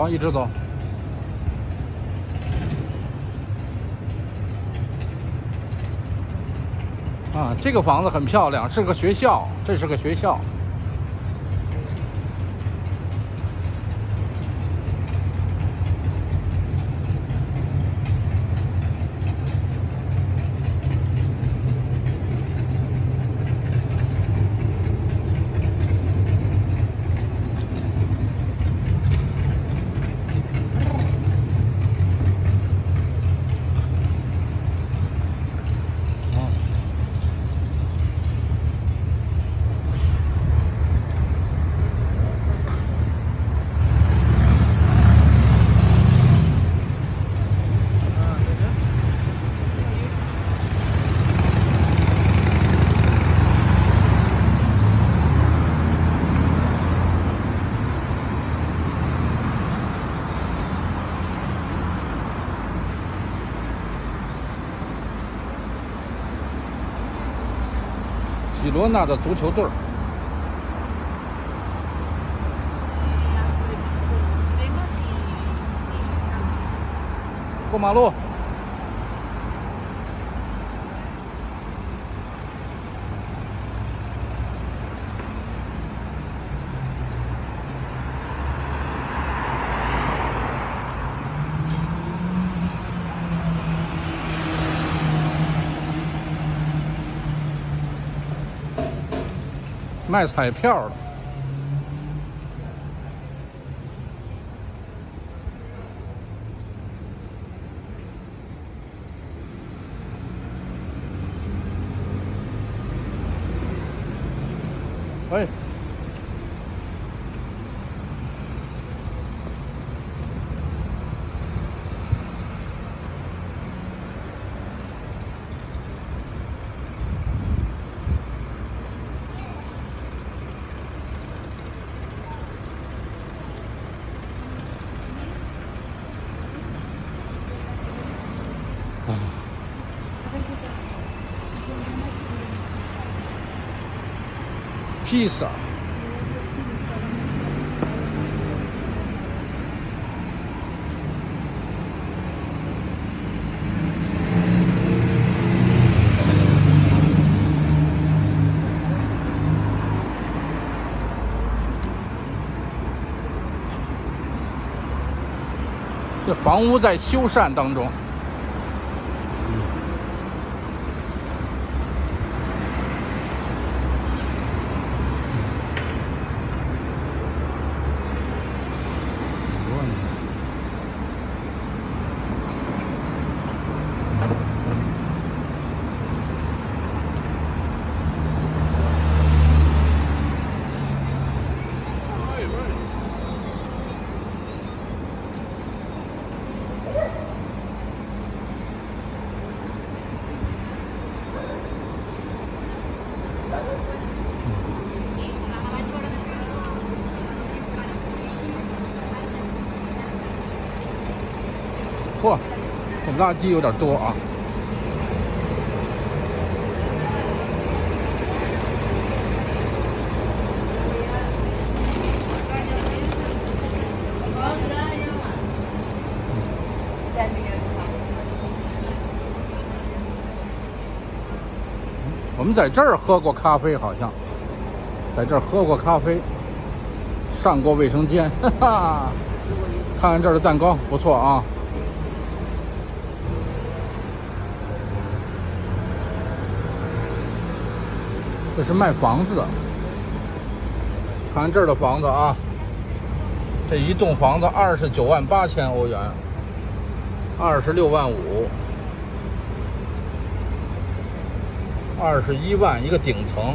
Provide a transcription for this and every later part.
好，一直走。啊，这个房子很漂亮，是个学校，这是个学校。吉罗纳的足球队儿。过马路。卖彩票的。喂。披萨。这房屋在修缮当中。嚯，这垃圾有点多啊！我们在这儿喝过咖啡，好像在这儿喝过咖啡，上过卫生间，哈哈！看看这儿的蛋糕，不错啊。这是卖房子的，看这儿的房子啊，这一栋房子二十九万八千欧元，二十六万五，二十一万一个顶层。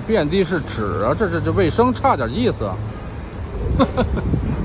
遍地是纸啊？这这这卫生差点意思啊。